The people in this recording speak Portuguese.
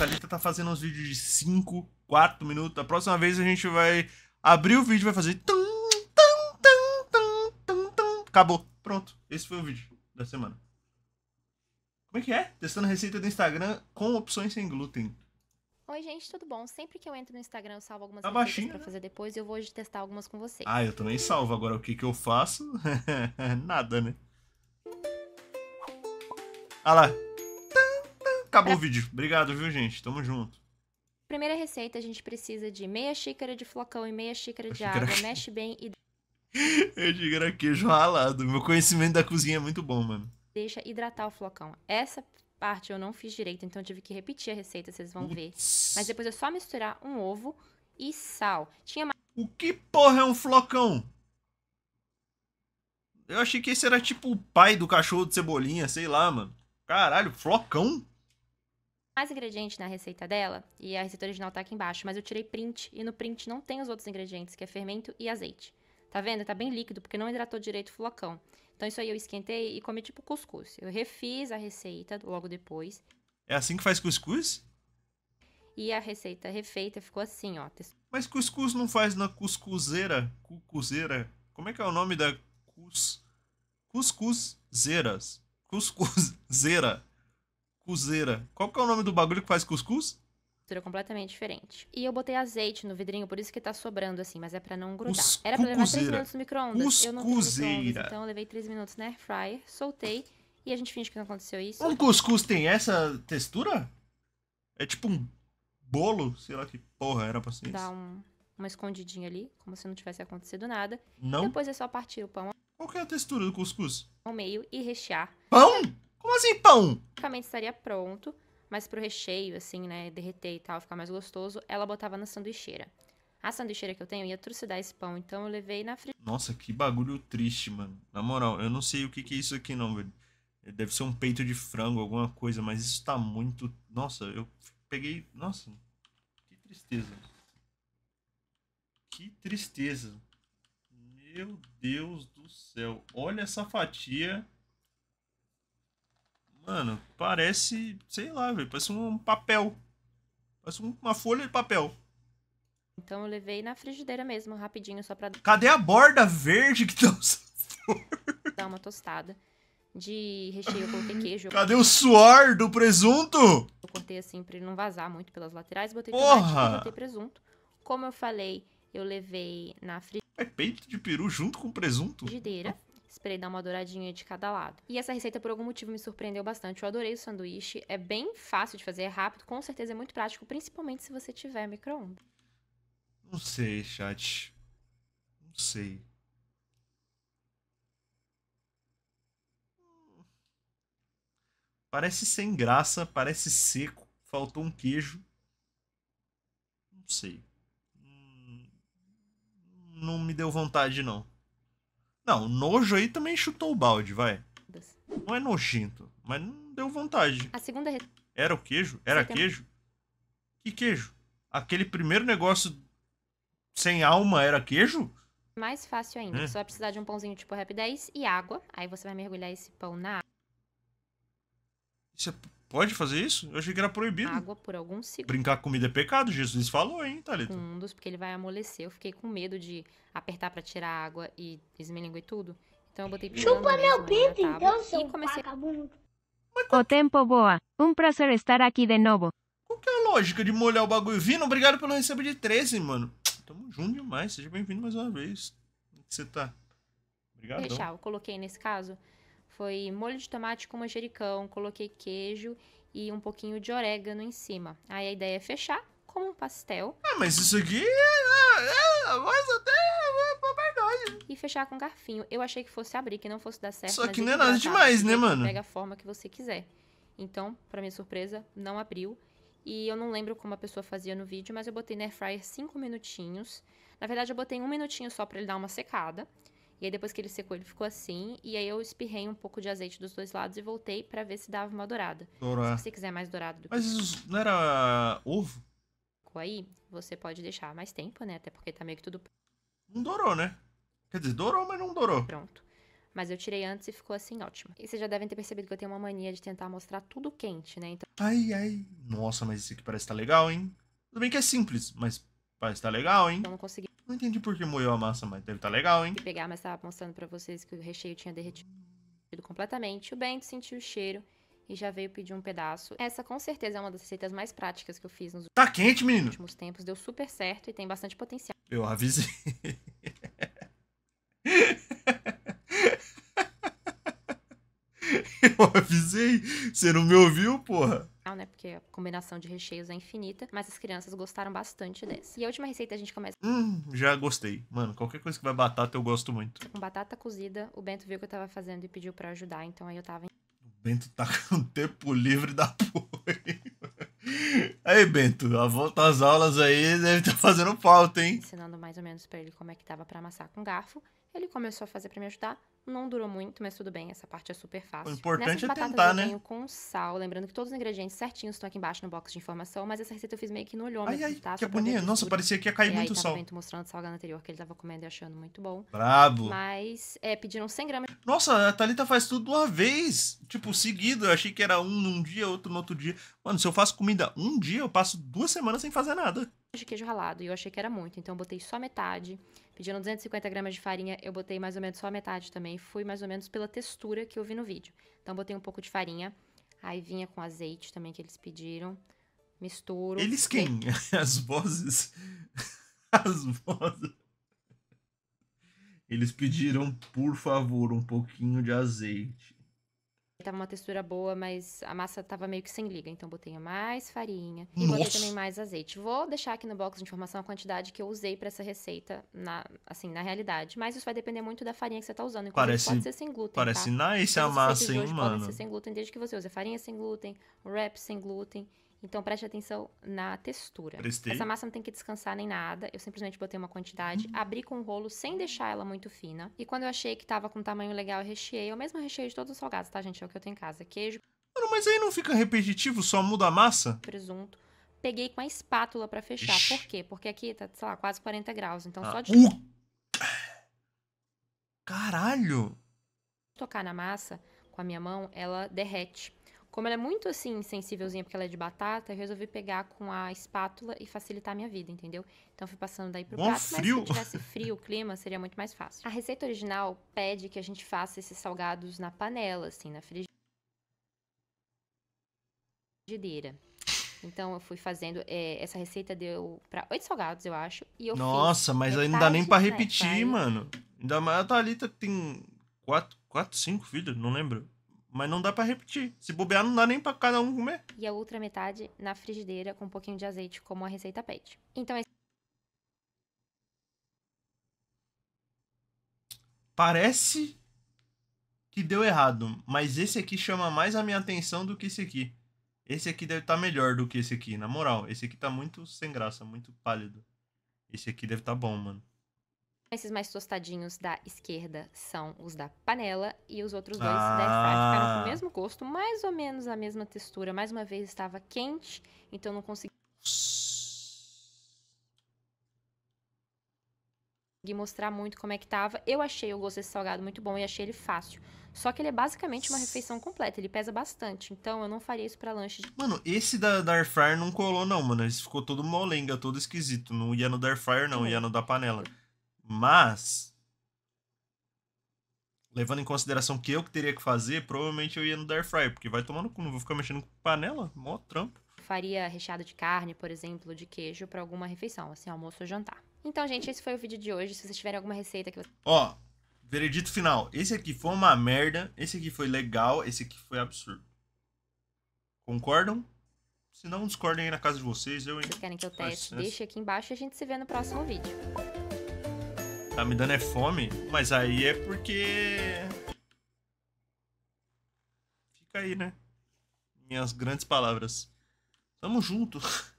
Thalita tá fazendo uns vídeos de 5, 4 minutos. A próxima vez a gente vai abrir o vídeo e vai fazer. tum, tum, tum. Acabou. Pronto. Esse foi o vídeo da semana. Como é que é? Testando receita do Instagram com opções sem glúten. Oi, gente, tudo bom? Sempre que eu entro no Instagram, eu salvo algumas Tá receitas baixinho, pra né? fazer depois e eu vou hoje testar algumas com vocês. Ah, eu também salvo. Agora o que que eu faço? Nada, né? Ah lá. Acabou o vídeo. Obrigado, viu, gente? Tamo junto. Primeira receita, a gente precisa de meia xícara de flocão e meia xícara de xícara- água. Mexe bem e Eu digo era queijo ralado. Meu conhecimento da cozinha é muito bom, mano. deixa hidratar o flocão. Essa parte eu não fiz direito, então eu tive que repetir a receita, vocês vão ver. Putz. Mas depois é só misturar um ovo e sal. Tinha mais O que porra é um flocão? Eu achei que esse era tipo o pai do cachorro de cebolinha, sei lá, mano. Caralho, flocão? Mais ingrediente na receita dela e a receita original tá aqui embaixo, mas eu tirei print e no print não tem os outros ingredientes, que é fermento e azeite. Tá vendo? Tá bem líquido porque não hidratou direito o flocão. Então isso aí eu esquentei e comi tipo cuscuz. Eu refiz a receita logo depois É assim que faz cuscuz? e a receita refeita ficou assim, ó. Mas cuscuz não faz na cuscuzeira? Cucuzeira? Como é que é o nome da cus... Cuscuzeiras? Cuscuzeira. Cuzeira. Qual que é o nome do bagulho que faz cuscuz? Textura completamente diferente. E eu botei azeite no vidrinho, por isso que tá sobrando assim, mas é pra não grudar. Cus- Era pra levar 3 cucuzeira. minutos no micro-ondas. Eu não Cuscuzeira. então eu levei 3 minutos na air fryer, soltei e a gente finge que não aconteceu isso. Um cuscuz tem essa textura? É tipo um bolo? Sei lá que porra era pra ser isso. Dá um, uma escondidinha ali, como se não tivesse acontecido nada. Não? Depois é só partir o pão Qual que é a textura do cuscuz? ao meio e rechear. Pão? Como assim pão? Praticamente estaria pronto, mas pro recheio, assim, né, derreter e tal, ficar mais gostoso, ela botava na sanduicheira. A sanduicheira que eu tenho ia trucidar esse pão, então eu levei na frigideira. Nossa, que bagulho triste, mano. Na moral, eu não sei o que, que é isso aqui não, velho. Deve ser um peito de frango, alguma coisa, mas isso tá muito. Nossa, eu peguei. Nossa, que tristeza. Que tristeza. Meu Deus do céu. Olha essa fatia. Mano, parece. Sei lá, velho. Parece um papel. Parece um- uma folha de papel. Então eu levei na frigideira mesmo, rapidinho, só pra Cadê a borda verde que tá usando? dar uma tostada. De recheio eu coloquei queijo, Cadê o suor do presunto? Eu cortei assim pra ele não vazar muito pelas laterais, botei Porra! botei presunto. Como eu falei, eu levei na É peito de peru junto com presunto? frigideira. Esperei dar uma douradinha de cada lado. E essa receita, por algum motivo, me surpreendeu bastante. Eu adorei o sanduíche. É bem fácil de fazer, é rápido, com certeza é muito prático, principalmente se você tiver micro-ondas. Não sei, chat. Não sei. Parece sem graça, parece seco. Faltou um queijo. Não sei. Hum, Não me deu vontade, não. Não, nojo aí também chutou o balde, vai. Não é nojento, mas não deu vontade. A segunda Era o queijo? Era queijo? Que queijo? Aquele primeiro negócio sem alma era queijo? é mais fácil ainda. É. Você vai precisar de um pãozinho tipo Rap 10 e água. Aí você vai mergulhar esse pão na Você pode fazer isso? Eu achei que era proibido. água por alguns segundos. Brincar com comida é pecado, Jesus falou, hein, Thalita? segundos, porque ele vai amolecer. Eu fiquei com medo de apertar pra tirar a água e esmelinguei tudo. Então eu botei Chupa meu pinto, então, então, seu E comecei vagabundo. O tempo boa. Um prazer estar aqui de novo. Qual que é a lógica de molhar o bagulho? Vino, obrigado pelo recebo de 13, mano. Tamo junto demais, seja bem-vindo mais uma vez. Como que você tá? a Obrigadão. rechear. Eu coloquei nesse caso foi molho de tomate com manjericão, coloquei queijo e um pouquinho de orégano em cima. Aí a ideia é fechar como um pastel Ah, mas isso aqui é... é, é mas até é papagaios. e fechar com garfinho. Eu achei que fosse abrir, que não fosse dar certo. Só que não é nada demais, né, mano? Pega a forma que você quiser. Então, pra minha surpresa, não abriu. E eu não lembro como a pessoa fazia no vídeo, mas eu botei na air fryer 5 minutinhos. Na verdade, eu botei um minutinho só pra ele dar uma secada. E aí, depois que ele secou, ele ficou assim. E aí, eu espirrei um pouco de azeite dos dois lados e voltei pra ver se dava uma dourada. Dourar. Se você quiser mais dourado do que Mas isso não era ovo? ficou aí, você pode deixar mais tempo, né? Até porque tá meio que tudo Não dourou, né? Quer dizer, dourou, mas não dourou. pronto. Mas eu tirei antes e ficou assim ótimo. E vocês já devem ter percebido que eu tenho uma mania de tentar mostrar tudo quente, né? Então Ai, ai. Nossa, mas esse aqui parece estar legal, hein? Tudo bem que é simples, mas parece estar legal, hein? eu não consegui Não entendi por que moeu a massa, mas deve estar legal, hein? pegar, mas tava mostrando pra vocês que o recheio tinha derretido completamente. O Bento sentiu o cheiro e já veio pedir um pedaço. Essa com certeza é uma das receitas mais práticas que eu fiz nos Tá quente, menino? últimos tempos. Deu super certo e tem bastante potencial. Eu avisei. Eu avisei. Você não me ouviu, porra? Porque a combinação de recheios é infinita, mas as crianças gostaram bastante dessa. E a última receita a gente começa Hum, já gostei. Mano, qualquer coisa que vai batata eu gosto muito. com batata cozida. O Bento viu o que eu tava fazendo e pediu pra ajudar, então aí eu tava O Bento tá com tempo livre da porra. Aí, Bento, a volta às aulas aí deve estar fazendo falta, hein? ensinando mais ou menos pra ele como é que tava pra amassar com garfo. Ele começou a fazer pra me ajudar. Não durou muito, mas tudo bem, essa parte é super fácil. O importante Nessas é tentar, eu né? venho com sal, lembrando que todos os ingredientes certinhos estão aqui embaixo no box de informação, mas essa receita eu fiz meio que no olhômetro, Ai, ai, tá? que bonito. Nossa, parecia que ia cair aí muito tava sal. o Bento mostrando salgado anterior que ele tava comendo e achando muito bom. Brabo. Mas, é, pediram 100 gramas Nossa, a Thalita faz tudo de uma vez. Tipo, seguido. Eu achei que era um num dia, outro no outro dia. Mano, se eu faço comida um dia, eu passo duas semanas sem fazer nada. De queijo ralado e eu achei que era muito, então eu botei só metade. Pediram 250 gramas de farinha, eu botei mais ou menos só metade também. Fui mais ou menos pela textura que eu vi no vídeo. Então botei um pouco de farinha, aí vinha com azeite também que eles pediram. Misturo. Eles quem? As vozes. As vozes. Eles pediram, por favor, um pouquinho de azeite. Tava uma textura boa, mas a massa tava meio que sem liga. Então botei mais farinha e botei Nossa! também mais azeite. Vou deixar aqui no box de informação a quantidade que eu usei pra essa receita, na, assim, na realidade. Mas isso vai depender muito da farinha que você tá usando. Inclusive, Parece- pode ser sem glúten, Parece tá? nice a as massa, hein, mano? podem ser sem glúten, desde que você use farinha sem glúten, wrap sem glúten. Então preste atenção na textura. Prestei. Essa massa não tem que descansar nem nada. Eu simplesmente botei uma quantidade, Hum. abri com o rolo sem deixar ela muito fina. E quando eu achei que tava com um tamanho legal, eu recheei. É o mesmo recheio de todos os salgados, tá, gente? É o que eu tenho em casa. Queijo, Mano, mas aí não fica repetitivo, só muda a massa? presunto. Peguei com a espátula pra fechar. Ixi. Por quê? Porque aqui tá, sei lá, quase 40 graus. Então só Ah, de uh! Caralho! tocar na massa com a minha mão, ela derrete. Como ela é muito assim, sensívelzinha, porque ela é de batata, eu resolvi pegar com a espátula e facilitar a minha vida, entendeu? Então fui passando daí pro Bom prato, frio. mas se tivesse frio o clima, seria muito mais fácil. A receita original pede que a gente faça esses salgados na panela, assim, na frigideira. Então eu fui fazendo, é, essa receita deu pra oito salgados, eu acho, e eu fiz Nossa, mas aí não dá nem pra metade na repetir, mano. Ainda mais a Thalita que tem quatro, quatro, cinco filhos, não lembro. Mas não dá pra repetir. Se bobear, não dá nem pra cada um comer. e a outra metade na frigideira com um pouquinho de azeite, como a receita pede. Então esse Parece que deu errado, mas esse aqui chama mais a minha atenção do que esse aqui. Esse aqui deve estar melhor do que esse aqui, na moral. Esse aqui tá muito sem graça, muito pálido. Esse aqui deve tá bom, mano. Esses mais tostadinhos da esquerda são os da panela e os outros dois da Ah. airfryer ficaram com o mesmo gosto, mais ou menos a mesma textura. Mais uma vez estava quente, então não consegui mostrar muito como é que tava. Eu achei o gosto desse salgado muito bom e achei ele fácil. Só que ele é basicamente uma refeição completa, ele pesa bastante, então eu não faria isso pra lanche de Mano, esse da, da não colou, não, mano. Esse ficou todo molenga, todo esquisito. Não ia no da Air Fryer, não, ia no da panela. Mas. Levando em consideração que eu que teria que fazer, provavelmente eu ia no Air Fryer, porque vai tomando cu, não vou ficar mexendo com panela, mó trampo. faria recheado de carne, por exemplo, de queijo pra alguma refeição, assim, almoço ou jantar. Então, gente, esse foi o vídeo de hoje. Se vocês tiverem alguma receita que Ó, veredito final. Esse aqui foi uma merda, esse aqui foi legal, esse aqui foi absurdo. Concordam? Se não, discordem aí na casa de vocês, eu, vocês querem que eu teste, deixe aqui embaixo e a gente se vê no próximo vídeo. Tá me dando é fome, mas aí é porque. Fica aí, né? Minhas grandes palavras. Tamo junto.